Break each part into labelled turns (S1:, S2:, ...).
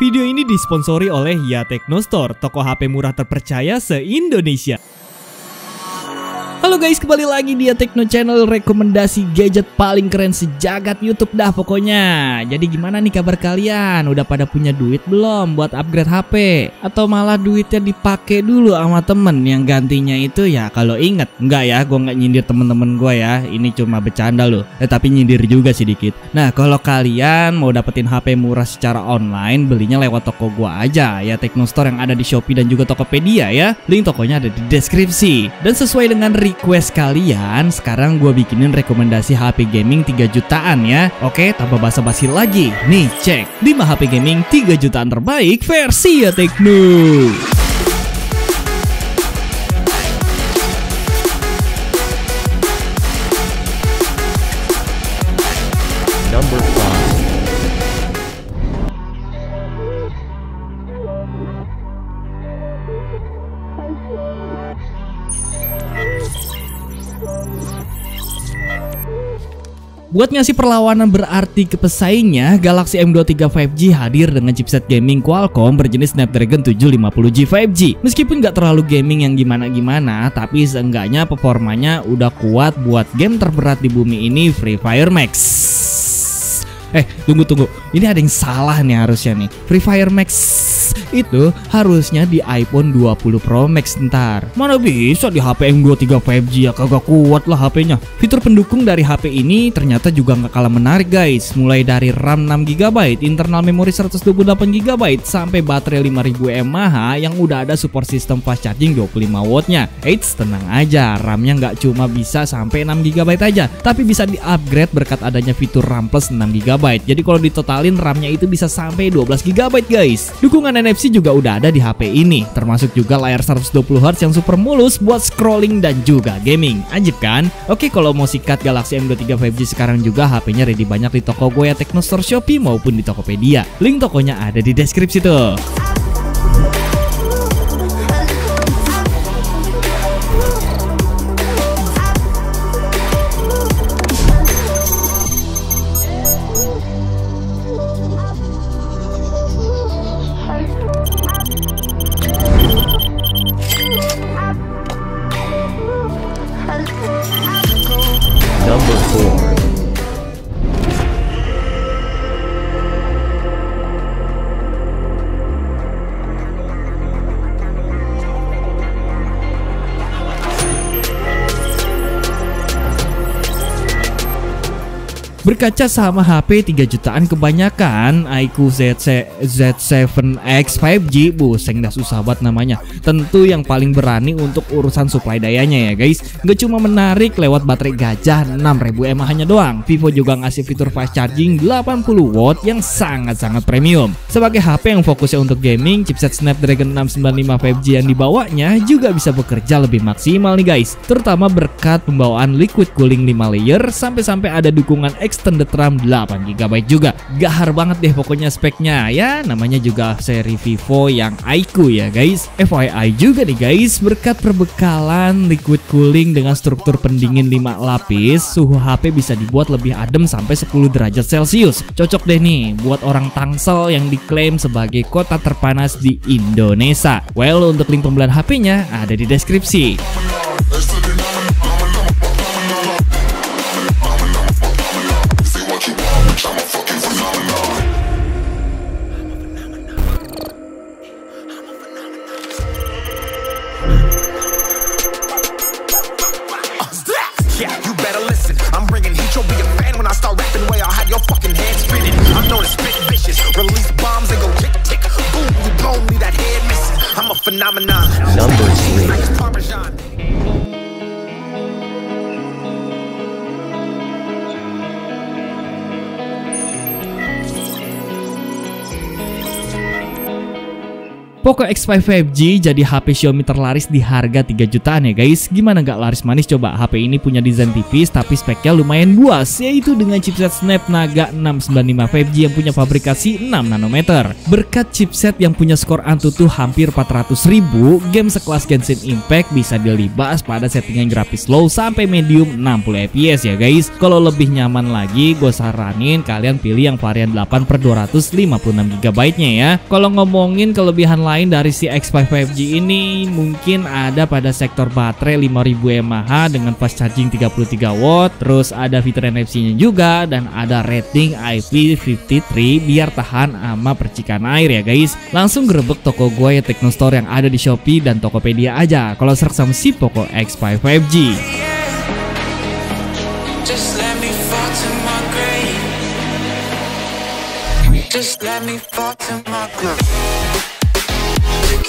S1: Video ini disponsori oleh Ya Technostore, toko HP murah terpercaya se-Indonesia. Halo guys, kembali lagi di Tekno Channel rekomendasi gadget paling keren sejagat YouTube dah pokoknya. Jadi gimana nih kabar kalian? Udah pada punya duit belum buat upgrade HP? Atau malah duitnya dipakai dulu sama temen yang gantinya itu ya kalau inget Enggak ya, gue nggak nyindir temen-temen gue ya. Ini cuma bercanda loh. Eh tapi nyindir juga sedikit. Nah kalau kalian mau dapetin HP murah secara online, belinya lewat toko gue aja ya Tekno Store yang ada di Shopee dan juga Tokopedia ya. Link tokonya ada di deskripsi. Dan sesuai dengan request kalian, sekarang gue bikinin rekomendasi HP gaming 3 jutaan ya. Oke, tanpa basa-basi lagi. Nih, cek 5 HP gaming 3 jutaan terbaik versi ya Tekno. Buat ngasih perlawanan berarti ke pesaingnya, Galaxy M23 5G hadir dengan chipset gaming Qualcomm berjenis Snapdragon 750G 5G. Meskipun nggak terlalu gaming yang gimana-gimana, tapi seenggaknya performanya udah kuat buat game terberat di bumi ini Free Fire Max. Eh, tunggu tunggu. Ini ada yang salah nih harusnya nih. Free Fire Max itu harusnya di iPhone 20 Pro Max ntar. Mana bisa di HP M23 5G ya kagak kuat lah HP-nya. Fitur pendukung dari HP ini ternyata juga nggak kalah menarik guys. Mulai dari RAM 6GB, internal memori 128GB sampai baterai 5000 mAh yang udah ada support sistem fast charging 25 wattnya. Eits, tenang aja, RAM-nya nggak cuma bisa sampai 6GB aja, tapi bisa di-upgrade berkat adanya fitur RAM plus 6GB. Jadi kalau ditotalin RAM-nya itu bisa sampai 12GB guys. Dukungan NFC juga udah ada di HP ini, termasuk juga layar 120Hz yang super mulus buat scrolling dan juga gaming. Anjib kan? Oke, kalau mau sikat Galaxy M23 5G sekarang juga HP-nya ready banyak di toko gue ya Teknostore Shopee maupun di Tokopedia. Link tokonya ada di deskripsi tuh. Berkaca sama HP 3 jutaan kebanyakan. iQOO ZC, Z7X 5G Buseng dah susah banget namanya. Tentu yang paling berani untuk urusan supply dayanya ya guys. Gak cuma menarik lewat baterai gajah 6000 mAh nya doang. Vivo juga ngasih fitur fast charging 80 watt yang sangat-sangat premium. Sebagai HP yang fokusnya untuk gaming Chipset Snapdragon 695 5G yang dibawanya juga bisa bekerja lebih maksimal nih guys. Terutama berkat pembawaan liquid cooling 5 layer Sampai-sampai ada dukungan extended RAM 8GB juga. Gahar banget deh pokoknya speknya ya. Namanya juga seri Vivo yang iQOO ya guys. FYI juga nih guys, berkat perbekalan liquid cooling dengan struktur pendingin 5 lapis, suhu HP bisa dibuat lebih adem sampai 10 derajat Celcius. Cocok deh nih buat orang Tangsel yang diklaim sebagai kota terpanas di Indonesia. Well, untuk link pembelian HP-nya ada di deskripsi.
S2: Yeah, you better listen. I'm bringing heat. You'll be a fan when I start rapping. Way I'll have your fucking head spinning. I'm known to spit vicious. Release bombs and go tick tick. Boom, you me that head missing. I'm a phenomenon.
S3: Number three.
S1: Poco X5 5G jadi HP Xiaomi terlaris di harga 3 jutaan ya guys. Gimana nggak laris manis coba? HP ini punya desain tipis tapi speknya lumayan buas yaitu dengan chipset Snapdragon 695 5G yang punya fabrikasi 6 nanometer. Berkat chipset yang punya skor Antutu hampir 400 ribu, game sekelas Genshin Impact bisa dilibas pada settingan grafis low sampai medium 60 fps ya guys. Kalau lebih nyaman lagi, gue saranin kalian pilih yang varian 8 per 256 GB nya ya. Kalau ngomongin kelebihan lain dari si X5 5G ini mungkin ada pada sektor baterai 5000 mAh dengan fast charging 33 watt, terus ada fitur NFC-nya juga dan ada rating IP53 biar tahan sama percikan air ya guys. Langsung gerebek toko gue ya Technostore yang ada di Shopee dan Tokopedia aja kalau search sama si Poco X5 5G.
S4: Just let me fall to my grave. Just let me fall to my grave.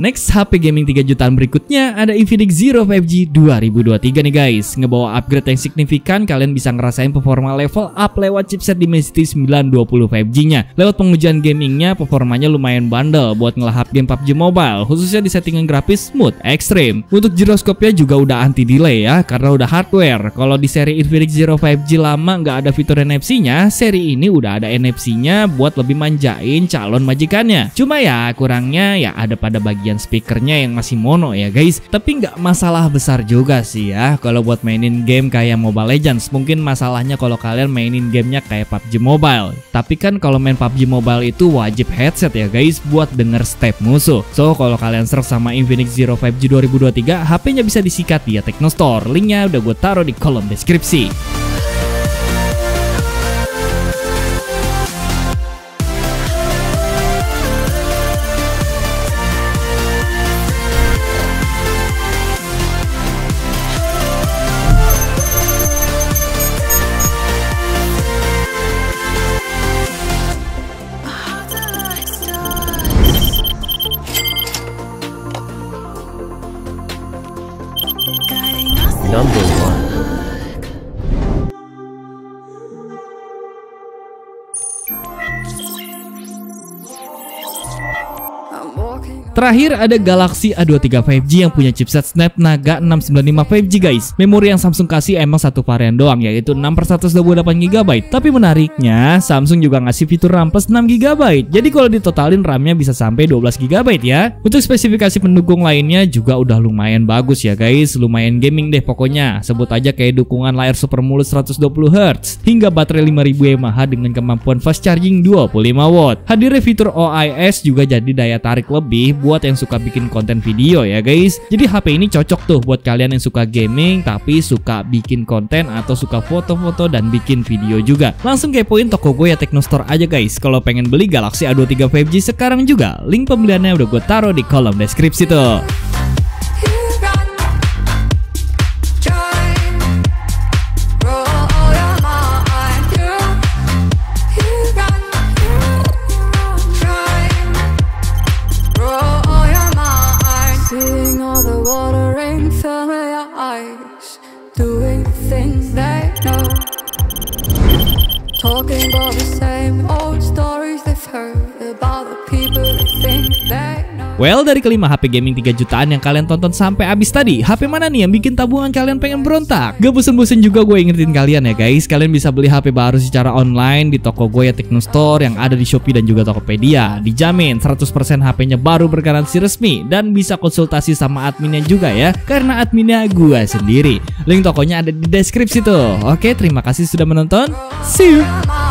S1: Next HP gaming 3 jutaan berikutnya ada Infinix Zero 5G 2023 nih guys. Ngebawa upgrade yang signifikan, kalian bisa ngerasain performa level up lewat chipset Dimensity 920 5G-nya. Lewat pengujian gamingnya, performanya lumayan bandel buat ngelahap game PUBG Mobile, khususnya di settingan grafis smooth ekstrim. Untuk giroskopnya juga udah anti delay ya, karena udah hardware. Kalau di seri Infinix Zero 5G lama nggak ada fitur NFC-nya, seri ini udah ada NFC-nya buat lebih manjain calon majikannya. Cuma ya kurangnya ya ada pada bagian speakernya yang masih mono ya guys. Tapi nggak masalah besar juga sih ya kalau buat mainin game kayak Mobile Legends. Mungkin masalahnya kalau kalian mainin gamenya kayak PUBG Mobile. Tapi kan kalau main PUBG Mobile itu wajib headset ya guys buat denger step musuh. So kalau kalian search sama Infinix Zero 5G 2023, HP-nya bisa disikat via Technostore. Linknya udah gue taruh di kolom deskripsi. Terakhir ada Galaxy A23 5G yang punya chipset Snapdragon 695 5G guys. Memori yang Samsung kasih emang satu varian doang yaitu 6 per 128 GB. Tapi menariknya Samsung juga ngasih fitur RAM plus 6 GB. Jadi kalau ditotalin RAM-nya bisa sampai 12 GB ya. Untuk spesifikasi pendukung lainnya juga udah lumayan bagus ya guys. Lumayan gaming deh pokoknya. Sebut aja kayak dukungan layar super mulus 120 Hz hingga baterai 5000 mAh dengan kemampuan fast charging 25 watt. Hadirnya fitur OIS juga jadi daya tarik lebih buat yang suka bikin konten video ya guys. Jadi HP ini cocok tuh buat kalian yang suka gaming tapi suka bikin konten atau suka foto-foto dan bikin video juga. Langsung kepoin toko gue ya Technostore aja guys. Kalau pengen beli Galaxy A23 5G sekarang juga, link pembeliannya udah gue taruh di kolom deskripsi tuh.
S5: Talking about the same
S1: Well, dari kelima HP gaming 3 jutaan yang kalian tonton sampai habis tadi, HP mana nih yang bikin tabungan kalian pengen berontak? Gak bosen-bosen juga gue ingetin kalian ya guys, kalian bisa beli HP baru secara online di toko gue ya Technostore yang ada di Shopee dan juga Tokopedia. Dijamin 100% HP-nya baru bergaransi resmi dan bisa konsultasi sama adminnya juga ya, karena adminnya gue sendiri. Link tokonya ada di deskripsi tuh. Oke, terima kasih sudah menonton. See you!